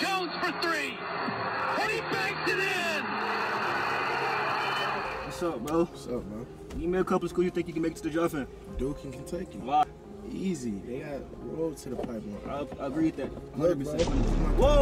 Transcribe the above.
Jones for three. And he banks it in. What's up, bro? What's up, bro? Email a couple of schools you think you can make it to the draft in. Duke and Kentucky. Why? Easy. They got road to the pipeline. I, I agree with that. 100%. Whoa!